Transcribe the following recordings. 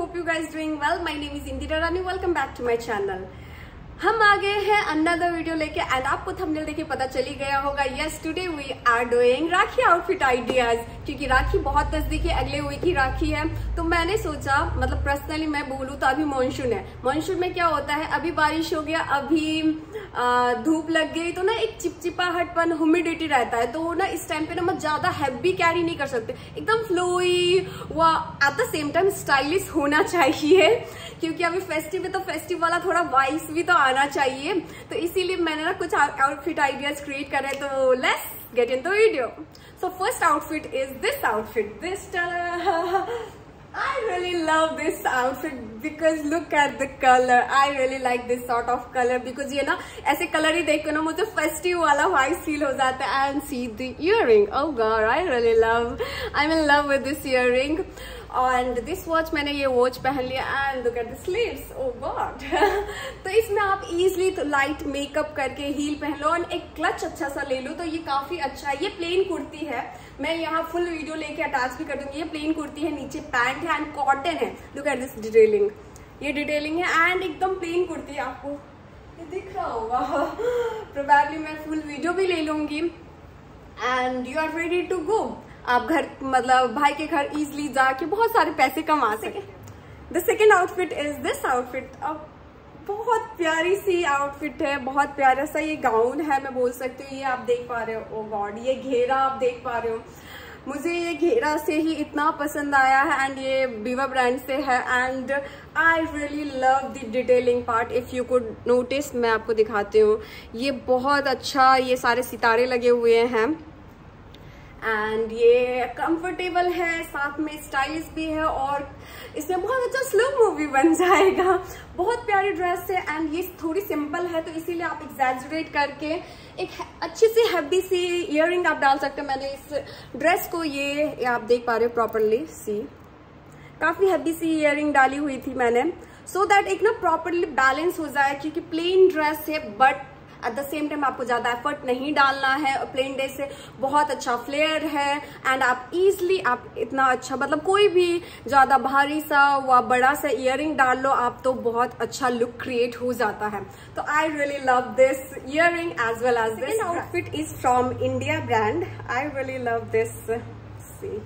hope you guys doing well my name is Indira Rani welcome back to my channel हम आ गए हैं another video लेके and आपको थंबनेल देखे पता चली गया होगा। Yes today we are doing Rakhi outfit ideas क्योंकि राखी बहुत नज़दीक है, अगले वीक की राखी है। तो मैंने सोचा मतलब पर्सनली मैं बोलूँ तो अभी मानसून है। मानसून में क्या होता है? अभी बारिश हो गया, अभी धूप लग गई तो ना एक चिपचिपाहटपन ह्यूमिडिटी रहता है तो ना इस टाइम पे ना मैं ज़्यादा हैवी कैरी नहीं कर सकते। एकदम फ्लोई व at the same time stylish होना चाहिए, क्योंकि अभी फेस्टिव है तो फेस्टिव वाला थोड़ा वाइस भी तो आना चाहिए। तो इसीलिए मैंने ना कुछ आउटफिट आइडियाज़ क्रिएट करे तो let's get into video so first outfit is this outfit, this I really love this outfit because look at the color I really like this sort of color because ये ना ऐसे colour ही देख कर ना मुझे festive वाला vice feel हो जाता है and see the earring oh god I really love I'm in love with this earring And this watch मैंने ये वॉच पहन लिया and look at the sleeves oh god तो इसमें आप इजिली तो लाइट मेकअप करके हील पहन लो और एक क्लच अच्छा सा ले लो तो ये काफ़ी अच्छा है। ये प्लेन कुर्ती है। मैं यहाँ फुल वीडियो लेके अटैच भी कर दूँगी। ये प्लेन कुर्ती है, नीचे पैंट है एंड कॉटन है। लुक एट दिस डिटेलिंग ये डिटेलिंग है एंड एकदम प्लेन कुर्ती है आपको। ये दिख रहा होगा। प्रोबेबली मैं फुल वीडियो भी ले लूँगी। And you are ready to go आप घर मतलब भाई के घर इजिली जाके बहुत सारे पैसे कमा सके the second outfit is this outfit अब बहुत प्यारी सी आउटफिट है बहुत प्यारा सा ये गाउन है मैं बोल सकती हूँ ये आप देख पा रहे हो। ओ oh गॉड ये घेरा आप देख पा रहे हो। मुझे ये घेरा से ही इतना पसंद आया है एंड ये बीवा ब्रांड से है and I really love the detailing part if you could notice मैं आपको दिखाती हूँ। ये बहुत अच्छा ये सारे सितारे लगे हुए हैं। एंड ये कंफर्टेबल है, साथ में स्टाइलिश भी है और इसमें बहुत अच्छा स्लो मूवी बन जाएगा। बहुत प्यारी ड्रेस है एंड ये थोड़ी सिंपल है तो इसीलिए आप एग्जैजरेट करके एक अच्छी सी हैवी सी इयर आप डाल सकते हैं। मैंने इस ड्रेस को ये आप देख पा रहे हो प्रॉपरली सी काफ़ी हैवी सी इयर डाली हुई थी मैंने। सो so दैट एक ना प्रॉपरली बैलेंस हो जाए, क्योंकि प्लेन ड्रेस है but at the same time आपको ज़्यादा एफर्ट नहीं डालना है प्लेन डे से बहुत अच्छा फ्लेयर है एंड आप इजिली आप इतना अच्छा मतलब कोई भी ज़्यादा भारी सा व बड़ा सा इयर डाल लो आप तो बहुत अच्छा लुक क्रिएट हो जाता है। तो I really love this ear as well as this outfit is from India brand I really love this see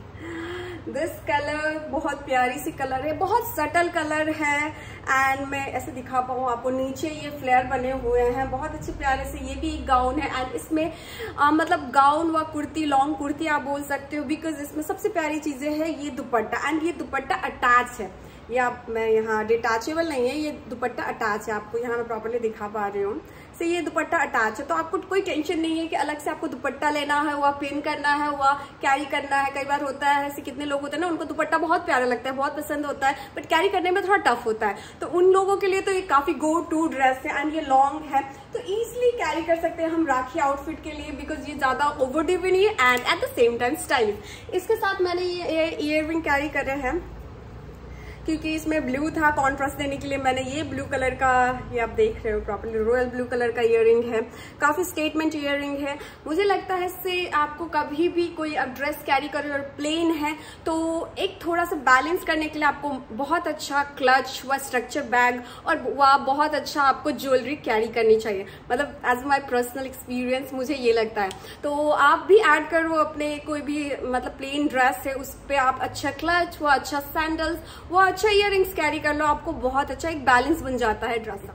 this colour बहुत प्यारी सी कलर है बहुत सटल कलर है। एंड मैं ऐसे दिखा पाऊँ आपको नीचे ये फ्लेयर बने हुए हैं बहुत अच्छे प्यारे से ये भी एक गाउन है। एंड इसमें आ, मतलब गाउन व कुर्ती लॉन्ग कुर्ती आप बोल सकते हो बिकॉज़ इसमें सबसे प्यारी चीज़ें है ये दुपट्टा। एंड ये दुपट्टा अटैच है। ये आप मैं यहाँ डिटैचेबल नहीं है ये दुपट्टा अटैच है। आपको यहाँ मैं प्रॉपरली दिखा पा रही हूँ। से ये दुपट्टा अटैच है तो आपको कोई टेंशन नहीं है कि अलग से आपको दुपट्टा लेना है वह पिन करना है वह कैरी करना है। कई बार होता है, ऐसे कितने लोग होते हैं ना, उनको दुपट्टा बहुत प्यारा लगता है, बहुत पसंद होता है बट कैरी करने में थोड़ा टफ होता है। तो उन लोगों के लिए तो ये काफ़ी गो टू ड्रेस है एंड ये लॉन्ग है। तो ईजिली कैरी कर सकते हैं हम राखी आउटफिट के लिए बिकॉज़ ये ज़्यादा ओवर भी नहीं है and at the same time style इसके साथ मैंने ये रिंग कैरी करे हैं। क्योंकि इसमें ब्लू था कॉन्ट्रास्ट देने के लिए मैंने ये ब्लू कलर का, ये आप देख रहे हो प्रॉपरली रॉयल ब्लू कलर का इयर है। काफ़ी स्टेटमेंट इयर है। मुझे लगता है इससे आपको कभी भी कोई अब ड्रेस कैरी करो और प्लेन है तो एक थोड़ा सा बैलेंस करने के लिए आपको बहुत अच्छा क्लच व स्ट्रक्चर बैग और वह बहुत अच्छा आपको ज्वेलरी कैरी करनी चाहिए। मतलब एज माई पर्सनल एक्सपीरियंस मुझे ये लगता है। तो आप भी ऐड करो अपने कोई भी मतलब प्लेन ड्रेस है, उस पर आप अच्छा क्लच व अच्छा सैंडल्स वो अच्छा इयर कैरी कर लो आपको बहुत अच्छा एक बैलेंस बन जाता है ड्रेस का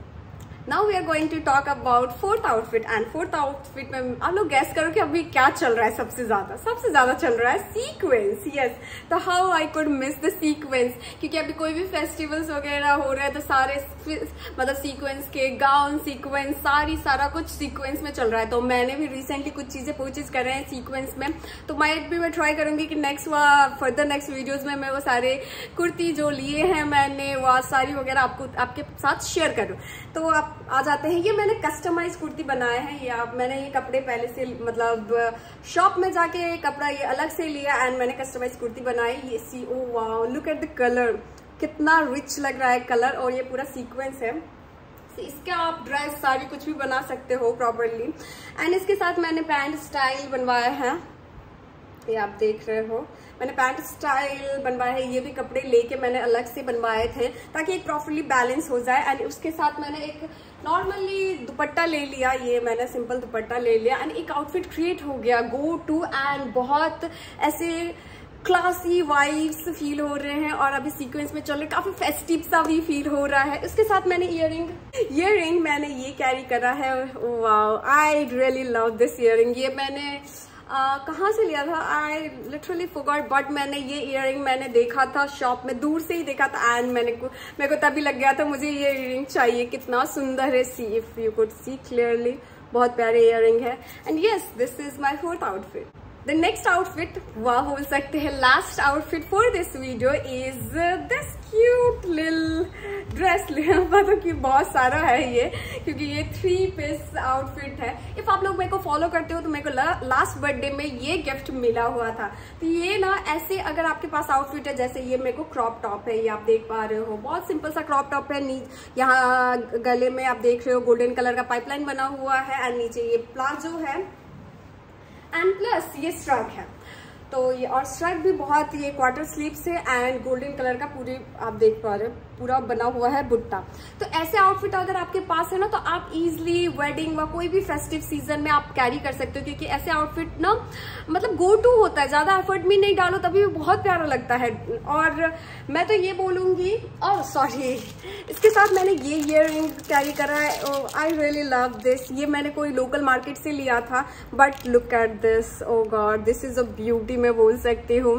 now we are going to talk about fourth outfit and fourth outfit में आप लोग गैस करो कि अभी क्या चल रहा है सबसे ज़्यादा। सबसे ज़्यादा चल रहा है सीक्वेंस यस तो how I could miss the sequence क्योंकि अभी कोई भी फेस्टिवल्स वगैरह हो रहे हैं तो सारे मतलब सीक्वेंस के गाउन सीक्वेंस सारी सारा कुछ सीक्वेंस में चल रहा है। तो मैंने भी रिसेंटली कुछ चीज़ें परचेज कर रहे हैं सीक्वेंस में। तो मैं भी, मैं ट्राई करूँगी कि नेक्स्ट फर्दर नेक्स्ट वीडियोज़ में मैं वो सारे कुर्ती जो लिए हैं मैंने वह सारी वगैरह आपको, आपके साथ शेयर करूँ। तो आप आ जाते हैं। ये मैंने कस्टमाइज कुर्ती बनाया है। या मैंने ये कपड़े पहले से मतलब शॉप में जाके कपड़ा ये अलग से लिया एंड मैंने कस्टमाइज कुर्ती बनाई। ये see oh wow look at the colour कितना रिच लग रहा है कलर और ये पूरा सीक्वेंस है। So, इसके आप ड्रेस साड़ी कुछ भी बना सकते हो प्रॉपरली एंड इसके साथ मैंने पैंट स्टाइल बनवाया है। ये आप देख रहे हो। मैंने पैंट स्टाइल बनवाया है, ये भी कपड़े लेके मैंने अलग से बनवाए थे ताकि एक प्रॉपरली बैलेंस हो जाए। एंड उसके साथ मैंने एक नॉर्मली दुपट्टा ले लिया, ये मैंने सिंपल दुपट्टा ले लिया। एंड एक आउटफिट क्रिएट हो गया गो टू एंड बहुत ऐसे क्लासी वाइब्स फील हो रहे हैं। और अभी सीक्वेंस में चल रहे, काफ़ी फेस्टिव सा भी फील हो रहा है। उसके साथ मैंने इयर रिंग मैंने ये कैरी करा है। I really love this ear ये मैंने कहाँ से लिया था? आई लिटरली फोगॉट बट मैंने ये इयर मैंने देखा था शॉप में, दूर से ही देखा था एंड मैंने मेरे को तभी लग गया था मुझे ये इयर चाहिए। कितना सुंदर है see if you could see clearly बहुत प्यारे इयर है। And yes this is my fourth outfit the next outfit वह, बोल सकते हैं, last outfit this video is is this cute little dress मतलब कि बहुत सारा है ये, क्योंकि ये थ्री पीस आउटफिट है। इफ़ आप लोग मेरे को फॉलो करते हो तो मेरे को लास्ट बर्थडे में ये गिफ्ट मिला हुआ था। तो ये ना, ऐसे अगर आपके पास आउटफिट है, जैसे ये मेरे को क्रॉप टॉप है, ये आप देख पा रहे हो। बहुत सिंपल सा क्रॉप टॉप है। यहाँ गले में आप देख रहे हो गोल्डन कलर का पाइपलाइन बना हुआ है एंड नीचे ये प्लाजो है। एंड प्लस ये स्ट्रक है। तो ये और स्ट्रक भी बहुत ये क्वार्टर स्लीप से एंड गोल्डन कलर का पूरी आप देख पा रहे हो। पूरा बना हुआ है बुट्टा। तो ऐसे आउटफिट अगर आपके पास है ना तो आप इजिली वेडिंग व कोई भी फेस्टिव सीज़न में आप कैरी कर सकते हो, क्योंकि ऐसे आउटफिट ना मतलब गो टू होता है। ज़्यादा एफर्ट भी नहीं डालो, तभी भी बहुत प्यारा लगता है। और मैं तो ये बोलूँगी और सॉरी इसके साथ मैंने ये इयर कैरी करा है। आई रियली लव दिस ये मैंने कोई लोकल मार्केट से लिया था but look at this oh god this is a beauty मैं बोल सकती हूँ।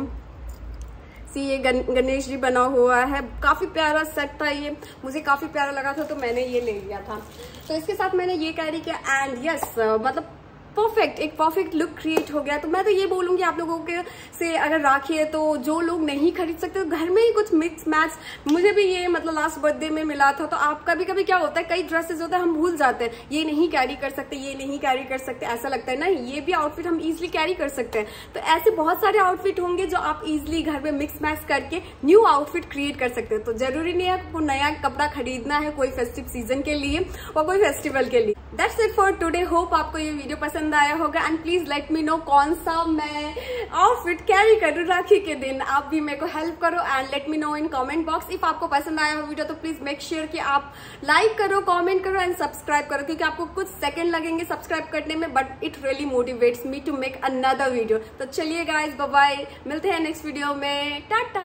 सी, ये गणेश जी बना हुआ है। काफ़ी प्यारा सेट था ये। मुझे काफ़ी प्यारा लगा था तो मैंने ये ले लिया था। तो इसके साथ मैंने ये कैरी किया एंड यस मतलब परफेक्ट एक परफेक्ट लुक क्रिएट हो गया। तो मैं तो ये बोलूँगी आप लोगों के से अगर राखी है तो जो लोग नहीं खरीद सकते तो घर में ही कुछ मिक्स मैच मुझे भी ये मतलब लास्ट बर्थडे में मिला था तो आप कभी कभी क्या होता है, कई ड्रेसेस होते हैं, हम भूल जाते हैं। ये नहीं कैरी कर सकते, ये नहीं कैरी कर सकते, ऐसा लगता है। ना ये भी आउटफिट हम इजिली कैरी कर सकते हैं। तो ऐसे बहुत सारे आउटफिट होंगे जो आप इजिली घर में मिक्स मैच करके न्यू आउटफिट क्रिएट कर सकते हैं। तो ज़रूरी नहीं है आपको नया कपड़ा खरीदना है कोई फेस्टिव सीज़न के लिए और कोई फेस्टिवल के लिए। That's it for today hope आपको ये वीडियो पसंद आया होगा। And please let me know कौन सा मैं आउटफिट कैरी करूँ राखी के दिन। आप भी मेरे को हेल्प करो and let me know in comment box if आपको पसंद आया हो वीडियो तो प्लीज़ मेक श्योर कि आप लाइक करो कमेंट करो एंड सब्सक्राइब करो, क्योंकि आपको कुछ सेकंड लगेंगे सब्सक्राइब करने में but it really motivates me to make another video तो चलिए गाइज़ बाय मिलते हैं नेक्स्ट वीडियो में। टाटा